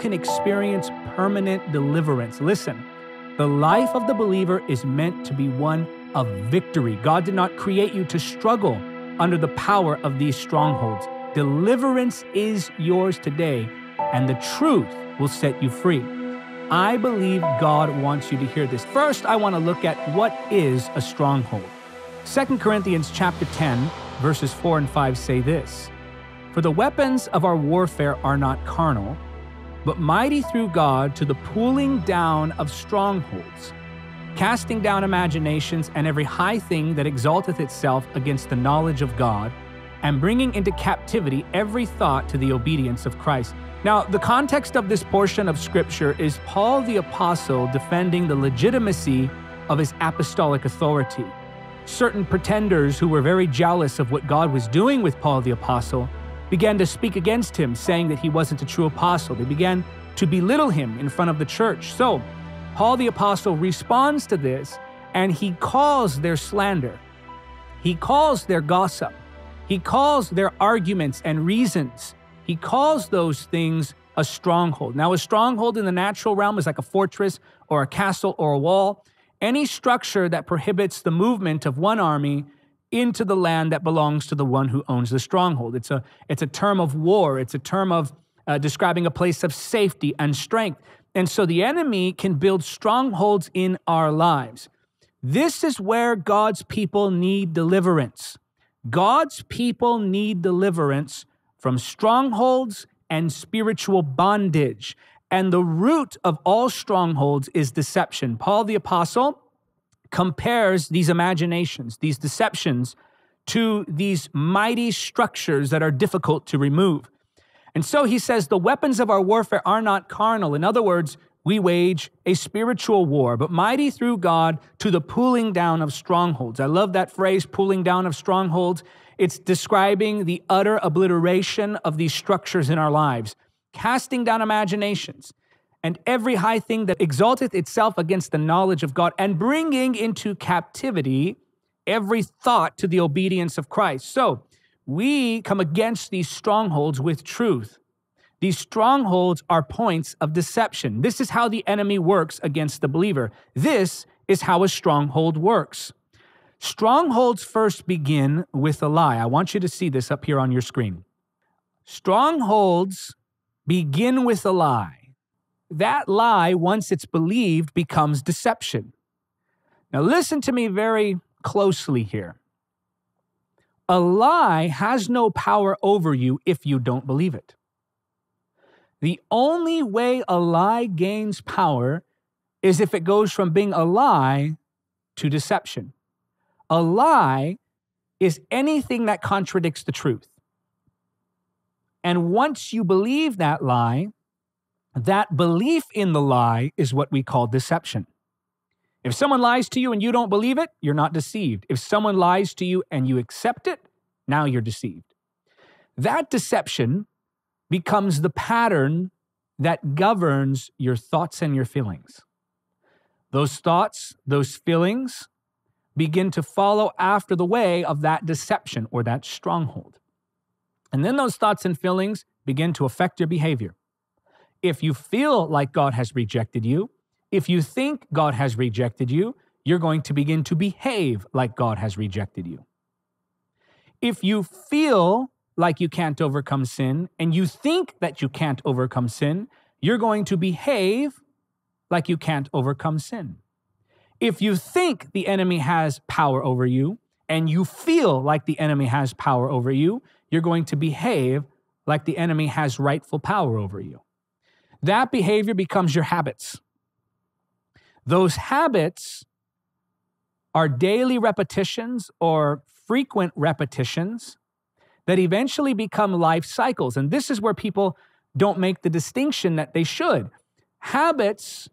can experience permanent deliverance. Listen, the life of the believer is meant to be one of victory. God did not create you to struggle under the power of these strongholds. Deliverance is yours today, and the truth will set you free. I believe God wants you to hear this. First, I want to look at what is a stronghold. 2 Corinthians chapter 10, verses 4 and 5 say this For the weapons of our warfare are not carnal, but mighty through God to the pulling down of strongholds, casting down imaginations and every high thing that exalteth itself against the knowledge of God, and bringing into captivity every thought to the obedience of Christ. Now, the context of this portion of Scripture is Paul the Apostle defending the legitimacy of his apostolic authority certain pretenders who were very jealous of what God was doing with Paul the Apostle began to speak against him, saying that he wasn't a true apostle. They began to belittle him in front of the church. So, Paul the Apostle responds to this and he calls their slander, he calls their gossip, he calls their arguments and reasons, he calls those things a stronghold. Now, a stronghold in the natural realm is like a fortress or a castle or a wall any structure that prohibits the movement of one army into the land that belongs to the one who owns the stronghold. It's a, it's a term of war, it's a term of uh, describing a place of safety and strength. And so the enemy can build strongholds in our lives. This is where God's people need deliverance. God's people need deliverance from strongholds and spiritual bondage. And the root of all strongholds is deception. Paul the Apostle compares these imaginations, these deceptions, to these mighty structures that are difficult to remove. And so he says, the weapons of our warfare are not carnal. In other words, we wage a spiritual war, but mighty through God to the pulling down of strongholds. I love that phrase, pulling down of strongholds. It's describing the utter obliteration of these structures in our lives casting down imaginations and every high thing that exalteth itself against the knowledge of God, and bringing into captivity every thought to the obedience of Christ. So we come against these strongholds with truth. These strongholds are points of deception. This is how the enemy works against the believer. This is how a stronghold works. Strongholds first begin with a lie. I want you to see this up here on your screen. Strongholds begin with a lie. That lie, once it's believed, becomes deception. Now, listen to me very closely here. A lie has no power over you if you don't believe it. The only way a lie gains power is if it goes from being a lie to deception. A lie is anything that contradicts the truth. And once you believe that lie, that belief in the lie is what we call deception. If someone lies to you and you don't believe it, you're not deceived. If someone lies to you and you accept it, now you're deceived. That deception becomes the pattern that governs your thoughts and your feelings. Those thoughts, those feelings begin to follow after the way of that deception or that stronghold. And then those thoughts and feelings begin to affect your behavior. If you feel like God has rejected you, if you think God has rejected you, you're going to begin to behave like God has rejected you. If you feel like you can't overcome sin and you think that you can't overcome sin, you're going to behave like you can't overcome sin. If you think the enemy has power over you and you feel like the enemy has power over you, you're going to behave like the enemy has rightful power over you. That behavior becomes your habits. Those habits are daily repetitions or frequent repetitions that eventually become life cycles. And this is where people don't make the distinction that they should. Habits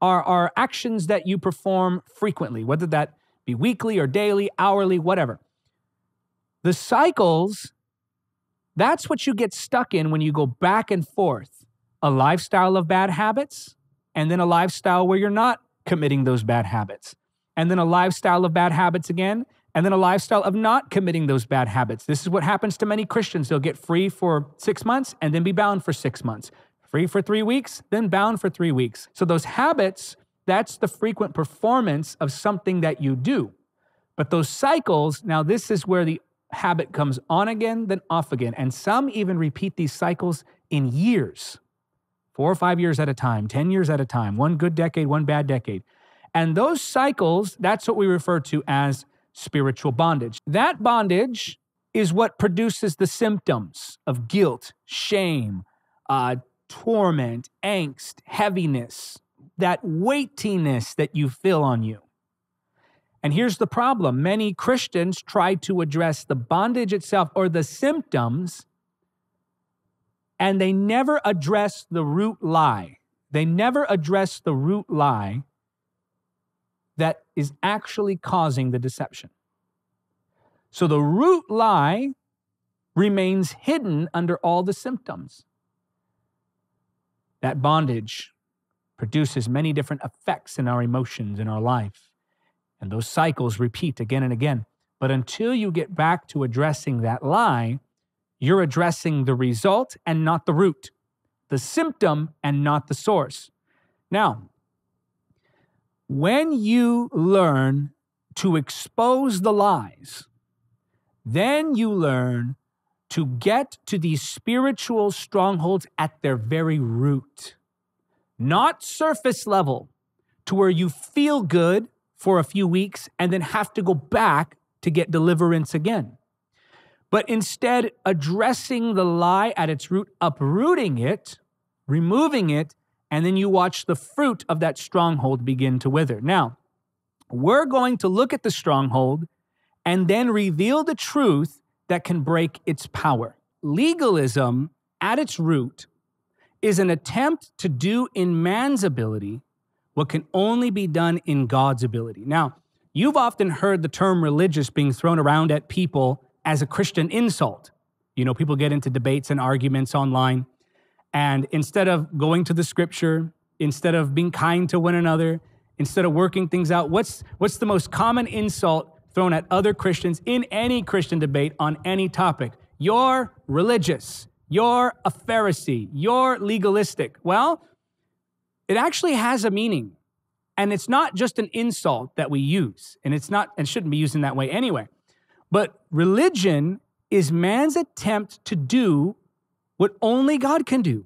are, are actions that you perform frequently, whether that be weekly or daily, hourly, whatever. The cycles that's what you get stuck in when you go back and forth a lifestyle of bad habits, and then a lifestyle where you're not committing those bad habits, and then a lifestyle of bad habits again, and then a lifestyle of not committing those bad habits. This is what happens to many Christians. They'll get free for six months and then be bound for six months. Free for three weeks, then bound for three weeks. So those habits, that's the frequent performance of something that you do. But those cycles, now this is where the habit comes on again, then off again. And some even repeat these cycles in years four or five years at a time, 10 years at a time, one good decade, one bad decade. And those cycles, that's what we refer to as spiritual bondage. That bondage is what produces the symptoms of guilt, shame, uh, torment, angst, heaviness, that weightiness that you feel on you. And here's the problem many Christians try to address the bondage itself or the symptoms, and they never address the root lie. They never address the root lie that is actually causing the deception. So the root lie remains hidden under all the symptoms. That bondage produces many different effects in our emotions in our life. And those cycles repeat again and again. But until you get back to addressing that lie, you're addressing the result and not the root, the symptom and not the source. Now, when you learn to expose the lies, then you learn to get to these spiritual strongholds at their very root, not surface level to where you feel good for a few weeks and then have to go back to get deliverance again. But instead, addressing the lie at its root, uprooting it, removing it, and then you watch the fruit of that stronghold begin to wither. Now, we're going to look at the stronghold and then reveal the truth that can break its power. Legalism, at its root, is an attempt to do in man's ability what can only be done in God's ability. Now, you've often heard the term religious being thrown around at people as a Christian insult. You know, people get into debates and arguments online. And instead of going to the scripture, instead of being kind to one another, instead of working things out, what's, what's the most common insult thrown at other Christians in any Christian debate on any topic? You're religious. You're a Pharisee. You're legalistic. Well, it actually has a meaning. And it's not just an insult that we use, and it's not and shouldn't be used in that way anyway. But religion is man's attempt to do what only God can do.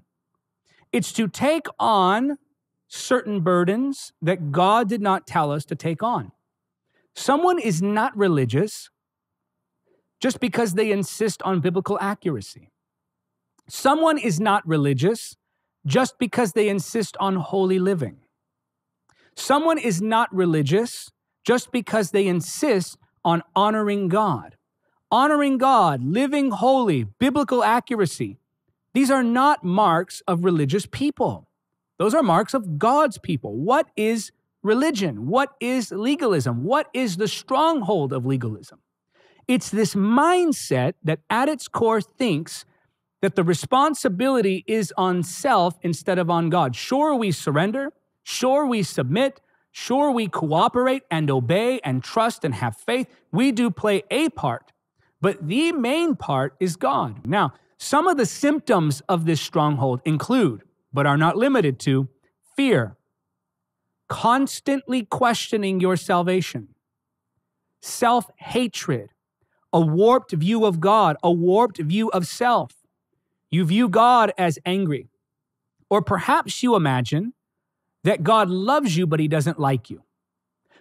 It's to take on certain burdens that God did not tell us to take on. Someone is not religious just because they insist on biblical accuracy. Someone is not religious just because they insist on holy living. Someone is not religious just because they insist on honoring God. Honoring God, living holy, biblical accuracy, these are not marks of religious people. Those are marks of God's people. What is religion? What is legalism? What is the stronghold of legalism? It's this mindset that at its core thinks that the responsibility is on self instead of on God. Sure, we surrender. Sure, we submit. Sure, we cooperate and obey and trust and have faith. We do play a part, but the main part is God. Now, some of the symptoms of this stronghold include, but are not limited to, fear, constantly questioning your salvation, self hatred, a warped view of God, a warped view of self. You view God as angry. Or perhaps you imagine that God loves you, but he doesn't like you.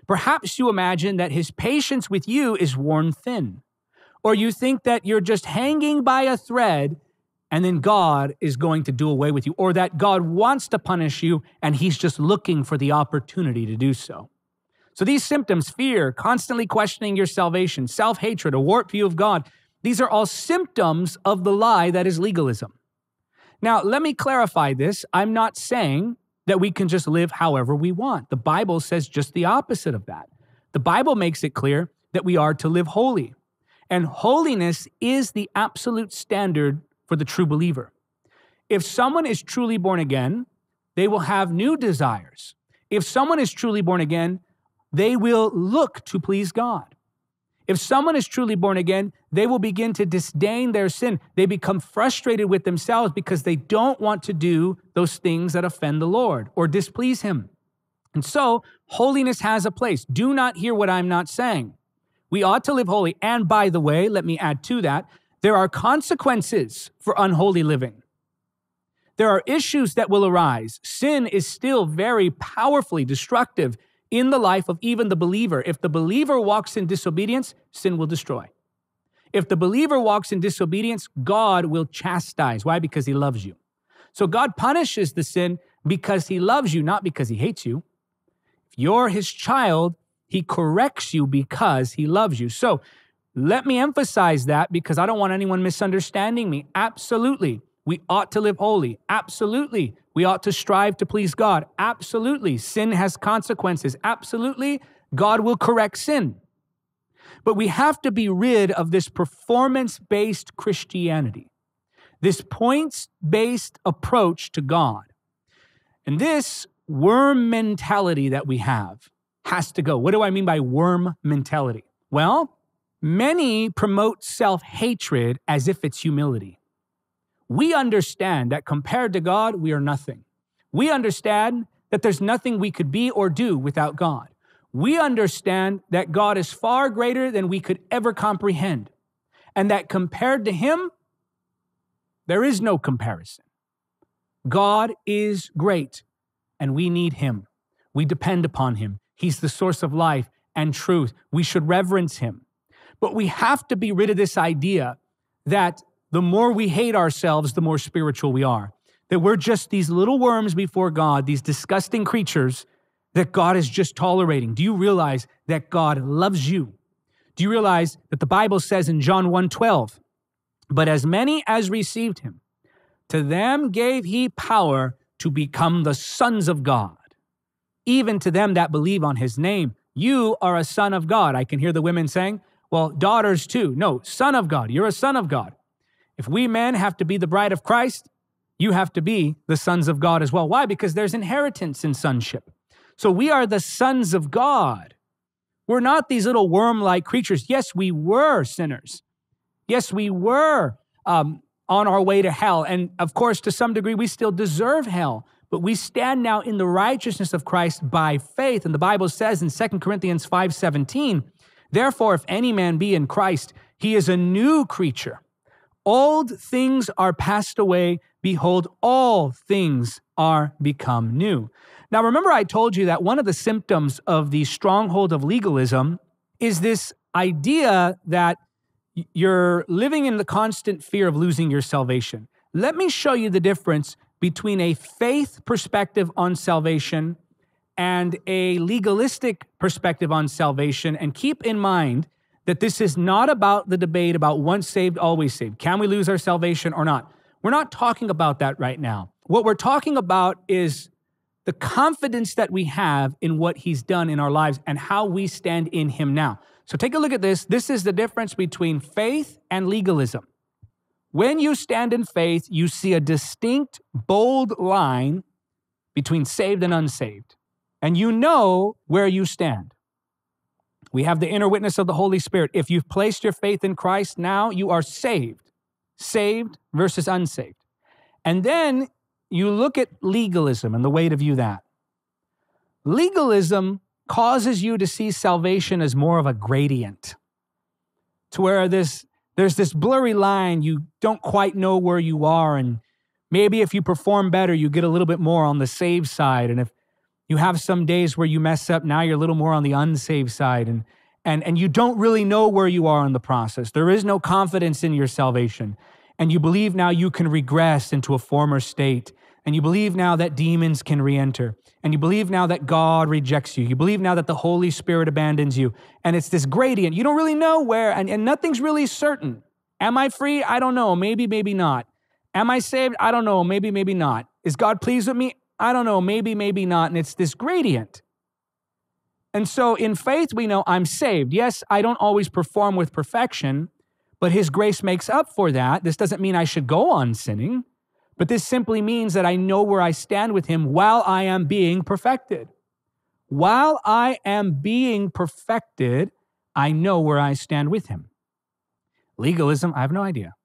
Perhaps you imagine that his patience with you is worn thin or you think that you're just hanging by a thread and then God is going to do away with you, or that God wants to punish you and he's just looking for the opportunity to do so. So these symptoms, fear, constantly questioning your salvation, self hatred, a warped view of God, these are all symptoms of the lie that is legalism. Now, let me clarify this. I'm not saying that we can just live however we want. The Bible says just the opposite of that. The Bible makes it clear that we are to live holy. And holiness is the absolute standard for the true believer. If someone is truly born again, they will have new desires. If someone is truly born again, they will look to please God. If someone is truly born again, they will begin to disdain their sin. They become frustrated with themselves because they don't want to do those things that offend the Lord or displease Him. And so, holiness has a place. Do not hear what I'm not saying. We ought to live holy. And by the way, let me add to that there are consequences for unholy living. There are issues that will arise. Sin is still very powerfully destructive in the life of even the believer. If the believer walks in disobedience, sin will destroy. If the believer walks in disobedience, God will chastise. Why? Because he loves you. So God punishes the sin because he loves you, not because he hates you. If you're his child, he corrects you because he loves you. So let me emphasize that because I don't want anyone misunderstanding me. Absolutely. We ought to live holy. Absolutely. We ought to strive to please God. Absolutely. Sin has consequences. Absolutely. God will correct sin. But we have to be rid of this performance based Christianity, this points based approach to God. And this worm mentality that we have has to go. What do I mean by worm mentality? Well, many promote self hatred as if it's humility we understand that compared to God, we are nothing. We understand that there's nothing we could be or do without God. We understand that God is far greater than we could ever comprehend, and that compared to Him, there is no comparison. God is great, and we need Him. We depend upon Him. He's the source of life and truth. We should reverence Him. But we have to be rid of this idea that the more we hate ourselves, the more spiritual we are. That we're just these little worms before God, these disgusting creatures that God is just tolerating. Do you realize that God loves you? Do you realize that the Bible says in John 1:12, "But as many as received him, to them gave he power to become the sons of God, even to them that believe on his name. You are a son of God." I can hear the women saying, "Well, daughters too." No, son of God. You're a son of God. If we men have to be the bride of Christ, you have to be the sons of God as well. Why? Because there's inheritance in sonship. So we are the sons of God. We're not these little worm like creatures. Yes, we were sinners. Yes, we were um, on our way to hell. And of course, to some degree, we still deserve hell. But we stand now in the righteousness of Christ by faith. And the Bible says in 2 Corinthians 5:17, therefore, if any man be in Christ, he is a new creature. Old things are passed away. Behold, all things are become new. Now, remember, I told you that one of the symptoms of the stronghold of legalism is this idea that you're living in the constant fear of losing your salvation. Let me show you the difference between a faith perspective on salvation and a legalistic perspective on salvation. And keep in mind that this is not about the debate about once saved, always saved. Can we lose our salvation or not? We're not talking about that right now. What we're talking about is the confidence that we have in what he's done in our lives and how we stand in him now. So take a look at this. This is the difference between faith and legalism. When you stand in faith, you see a distinct, bold line between saved and unsaved, and you know where you stand. We have the inner witness of the Holy Spirit. If you've placed your faith in Christ, now you are saved. Saved versus unsaved. And then you look at legalism and the way to view that. Legalism causes you to see salvation as more of a gradient, to where this, there's this blurry line, you don't quite know where you are. And maybe if you perform better, you get a little bit more on the saved side. And if you have some days where you mess up. Now you're a little more on the unsaved side and and and you don't really know where you are in the process. There is no confidence in your salvation. And you believe now you can regress into a former state. And you believe now that demons can re-enter. And you believe now that God rejects you. You believe now that the Holy Spirit abandons you. And it's this gradient. You don't really know where, and, and nothing's really certain. Am I free? I don't know. Maybe, maybe not. Am I saved? I don't know. Maybe, maybe not. Is God pleased with me? I don't know, maybe, maybe not. And it's this gradient. And so in faith, we know I'm saved. Yes, I don't always perform with perfection, but His grace makes up for that. This doesn't mean I should go on sinning, but this simply means that I know where I stand with Him while I am being perfected. While I am being perfected, I know where I stand with him. Legalism, I have no idea.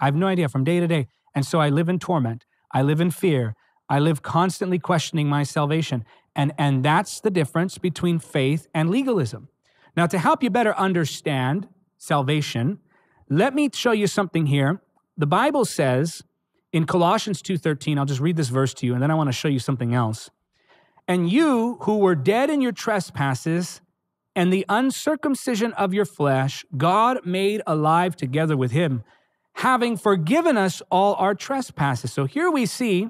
I have no idea from day to day. And so I live in torment. I live in fear. I live constantly questioning my salvation. And, and that's the difference between faith and legalism. Now, to help you better understand salvation, let me show you something here. The Bible says in Colossians 2:13, I'll just read this verse to you and then I want to show you something else. And you who were dead in your trespasses and the uncircumcision of your flesh, God made alive together with him, having forgiven us all our trespasses. So here we see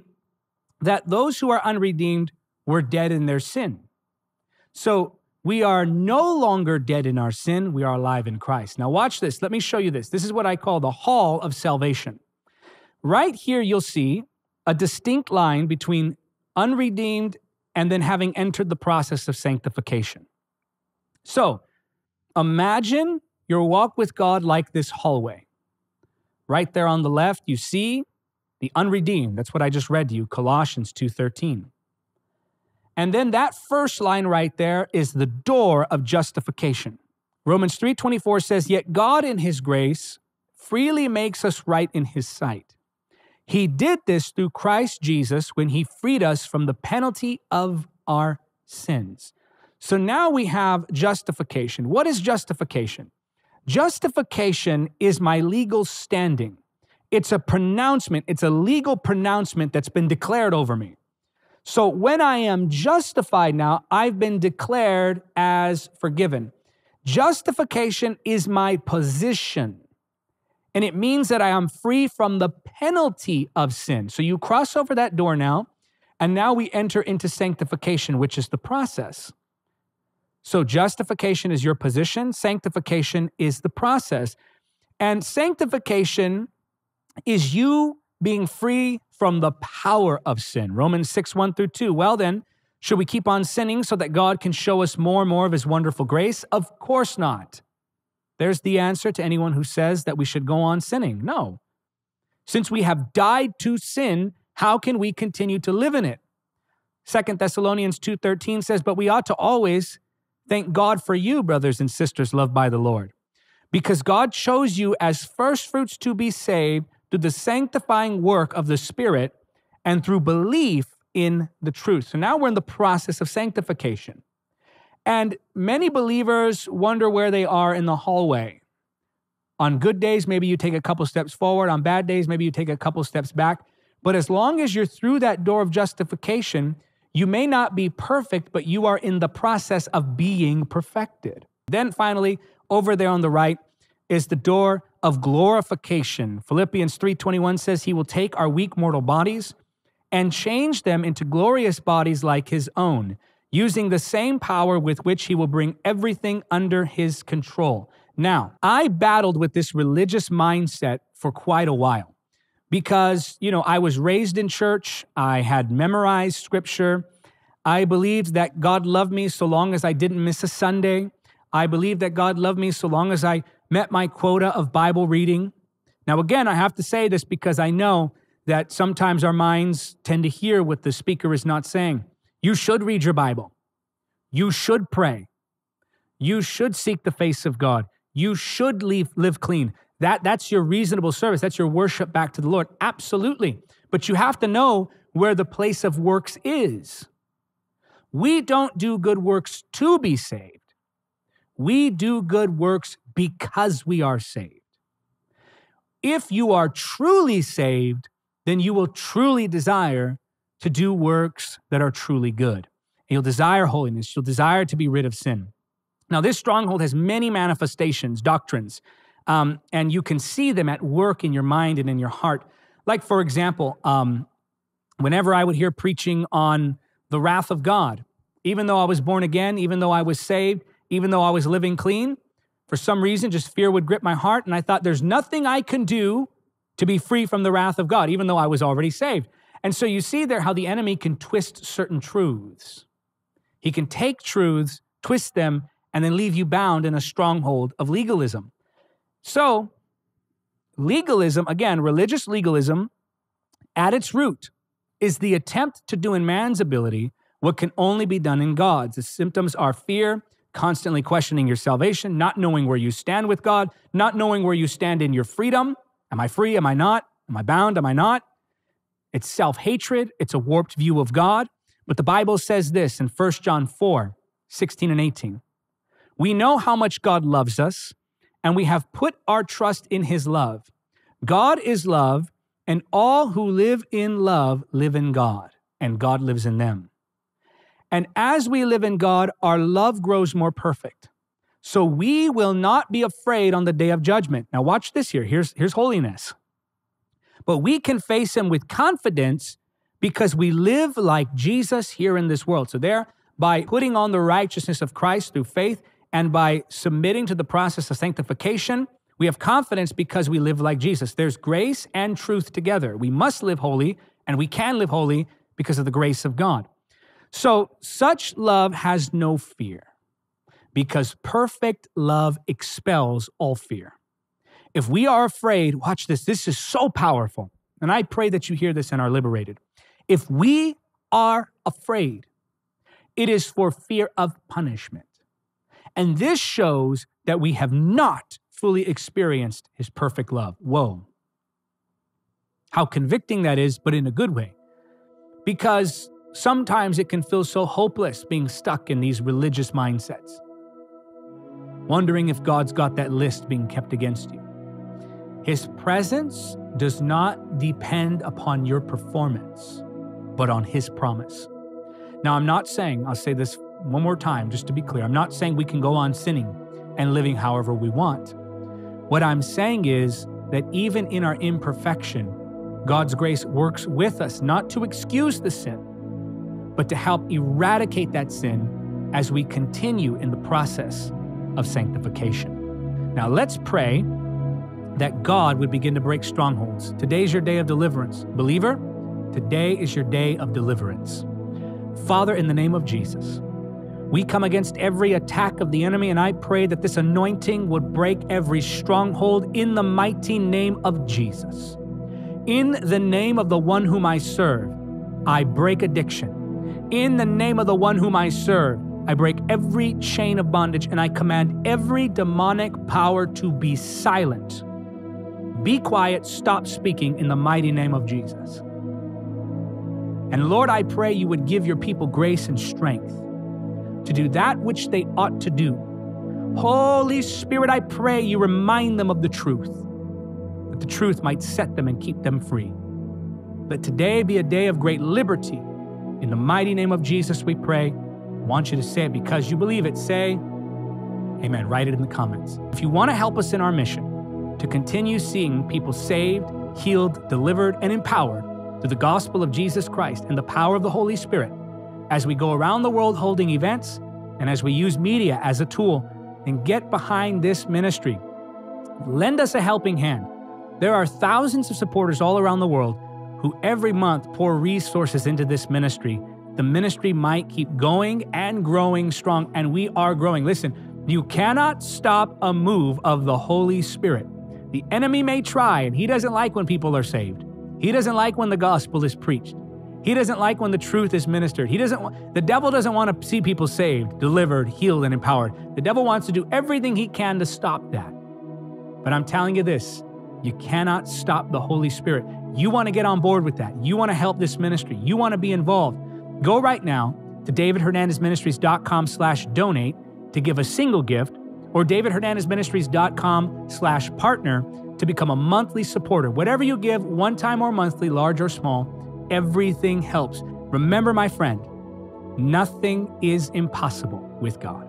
that those who are unredeemed were dead in their sin. So we are no longer dead in our sin, we are alive in Christ. Now, watch this. Let me show you this. This is what I call the hall of salvation. Right here, you'll see a distinct line between unredeemed and then having entered the process of sanctification. So, imagine your walk with God like this hallway. Right there on the left, you see the unredeemed. That's what I just read to you, Colossians 2:13. And then that first line right there is the door of justification. Romans 3:24 says, "Yet God in his grace freely makes us right in his sight. He did this through Christ Jesus when he freed us from the penalty of our sins." So now we have justification. What is justification? Justification is my legal standing. It's a pronouncement, it's a legal pronouncement that's been declared over me. So when I am justified now, I've been declared as forgiven. Justification is my position. And it means that I am free from the penalty of sin. So you cross over that door now, and now we enter into sanctification, which is the process. So justification is your position, sanctification is the process. And sanctification is you being free from the power of sin. Romans 6, 1 through 2. Well, then, should we keep on sinning so that God can show us more and more of his wonderful grace? Of course not. There's the answer to anyone who says that we should go on sinning. No. Since we have died to sin, how can we continue to live in it? Second Thessalonians 2:13 says, "But we ought to always thank God for you, brothers and sisters loved by the Lord, because God chose you as firstfruits to be saved through the sanctifying work of the Spirit and through belief in the truth. So now we're in the process of sanctification. And many believers wonder where they are in the hallway. On good days, maybe you take a couple steps forward. On bad days, maybe you take a couple steps back. But as long as you're through that door of justification, you may not be perfect, but you are in the process of being perfected. Then finally, over there on the right is the door of glorification. Philippians 3:21 says he will take our weak mortal bodies and change them into glorious bodies like his own, using the same power with which he will bring everything under his control. Now, I battled with this religious mindset for quite a while because, you know, I was raised in church, I had memorized scripture, I believed that God loved me so long as I didn't miss a Sunday. I believed that God loved me so long as I met my quota of Bible reading. Now, again, I have to say this because I know that sometimes our minds tend to hear what the speaker is not saying. You should read your Bible. You should pray. You should seek the face of God. You should leave, live clean. That, that's your reasonable service. That's your worship back to the Lord. Absolutely. But you have to know where the place of works is. We don't do good works to be saved. We do good works because we are saved. If you are truly saved, then you will truly desire to do works that are truly good. You'll desire holiness. You'll desire to be rid of sin. Now, this stronghold has many manifestations, doctrines, um, and you can see them at work in your mind and in your heart. Like, for example, um, whenever I would hear preaching on the wrath of God, even though I was born again, even though I was saved, even though I was living clean, for some reason, just fear would grip my heart. And I thought, there's nothing I can do to be free from the wrath of God, even though I was already saved. And so you see there how the enemy can twist certain truths. He can take truths, twist them, and then leave you bound in a stronghold of legalism. So, legalism, again, religious legalism, at its root, is the attempt to do in man's ability what can only be done in God's. The symptoms are fear, constantly questioning your salvation, not knowing where you stand with God, not knowing where you stand in your freedom. Am I free? Am I not? Am I bound? Am I not? It's self hatred. It's a warped view of God. But the Bible says this in 1 John 4 16 and 18. We know how much God loves us, and we have put our trust in his love. God is love, and all who live in love live in God, and God lives in them. And as we live in God, our love grows more perfect. So we will not be afraid on the day of judgment. Now, watch this here. Here's, here's holiness. But we can face him with confidence because we live like Jesus here in this world. So, there, by putting on the righteousness of Christ through faith and by submitting to the process of sanctification, we have confidence because we live like Jesus. There's grace and truth together. We must live holy, and we can live holy because of the grace of God. So, such love has no fear because perfect love expels all fear. If we are afraid, watch this, this is so powerful. And I pray that you hear this and are liberated. If we are afraid, it is for fear of punishment. And this shows that we have not fully experienced his perfect love. Whoa. How convicting that is, but in a good way. Because sometimes it can feel so hopeless being stuck in these religious mindsets, wondering if God's got that list being kept against you. His presence does not depend upon your performance, but on His promise. Now, I'm not saying, I'll say this one more time just to be clear, I'm not saying we can go on sinning and living however we want. What I'm saying is that even in our imperfection, God's grace works with us, not to excuse the sin, but to help eradicate that sin as we continue in the process of sanctification. Now, let's pray that God would begin to break strongholds. Today's your day of deliverance. Believer, today is your day of deliverance. Father, in the name of Jesus, we come against every attack of the enemy, and I pray that this anointing would break every stronghold in the mighty name of Jesus. In the name of the one whom I serve, I break addiction. In the name of the one whom I serve, I break every chain of bondage and I command every demonic power to be silent. Be quiet, stop speaking in the mighty name of Jesus. And Lord, I pray you would give your people grace and strength to do that which they ought to do. Holy Spirit, I pray you remind them of the truth, that the truth might set them and keep them free. Let today be a day of great liberty. In the mighty name of Jesus, we pray. I want you to say it because you believe it. Say, Amen. Write it in the comments. If you want to help us in our mission to continue seeing people saved, healed, delivered, and empowered through the gospel of Jesus Christ and the power of the Holy Spirit, as we go around the world holding events and as we use media as a tool and get behind this ministry. Lend us a helping hand. There are thousands of supporters all around the world who every month pour resources into this ministry. The ministry might keep going and growing strong, and we are growing. Listen, you cannot stop a move of the Holy Spirit. The enemy may try, and he doesn't like when people are saved. He doesn't like when the gospel is preached. He doesn't like when the truth is ministered. He doesn't the devil doesn't want to see people saved, delivered, healed and empowered. The devil wants to do everything he can to stop that. But I'm telling you this, you cannot stop the Holy Spirit. You want to get on board with that. You want to help this ministry. You want to be involved. Go right now to davidhernandezministries.com slash donate to give a single gift or davidhernandezministries.com slash partner to become a monthly supporter. Whatever you give, one time or monthly, large or small, Everything helps. Remember, my friend, nothing is impossible with God.